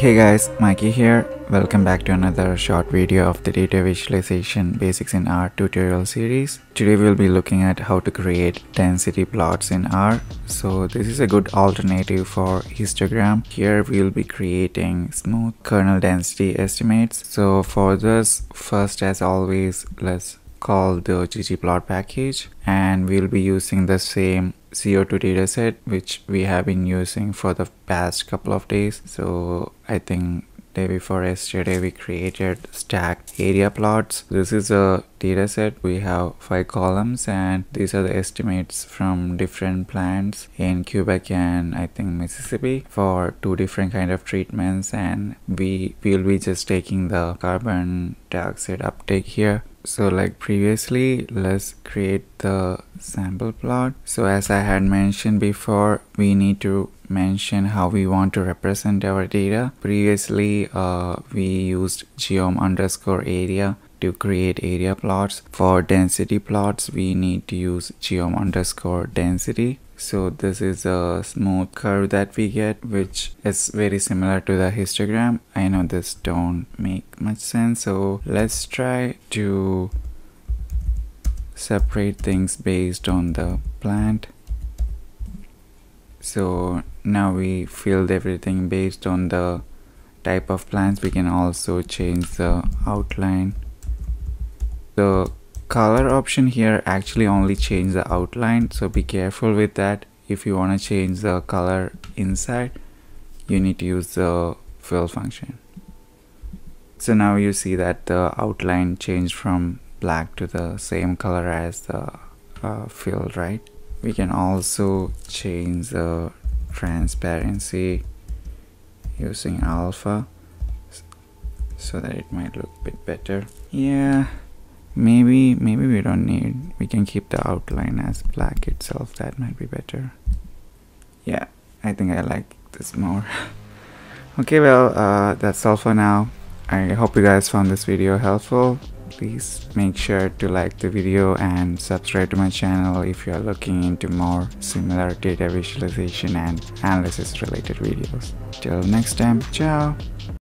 Hey guys, Mikey here. Welcome back to another short video of the data visualization basics in R tutorial series. Today we'll be looking at how to create density plots in R. So this is a good alternative for histogram. Here we'll be creating smooth kernel density estimates. So for this, first as always, let's call the ggplot package and we'll be using the same CO2 dataset which we have been using for the past couple of days. So I think day before yesterday we created stacked area plots. This is a dataset. We have five columns and these are the estimates from different plants in Quebec and I think Mississippi for two different kind of treatments and we will be just taking the carbon dioxide uptake here. So like previously let's create the sample plot. So as i had mentioned before we need to mention how we want to represent our data. Previously uh, we used geom underscore area to create area plots. For density plots we need to use geom underscore density. So this is a smooth curve that we get which is very similar to the histogram. I know this don't make much sense so let's try to separate things based on the plant. So now we filled everything based on the type of plants. We can also change the outline the color option here actually only change the outline so be careful with that. If you want to change the color inside you need to use the fill function. So now you see that the outline changed from black to the same color as the uh, fill right? We can also change the transparency using alpha so that it might look a bit better. Yeah maybe maybe we don't need we can keep the outline as black itself. That might be better. Yeah i think i like this more. Okay well uh, that's all for now. I hope you guys found this video helpful. Please make sure to like the video and subscribe to my channel if you are looking into more similar data visualization and analysis related videos. Till next time ciao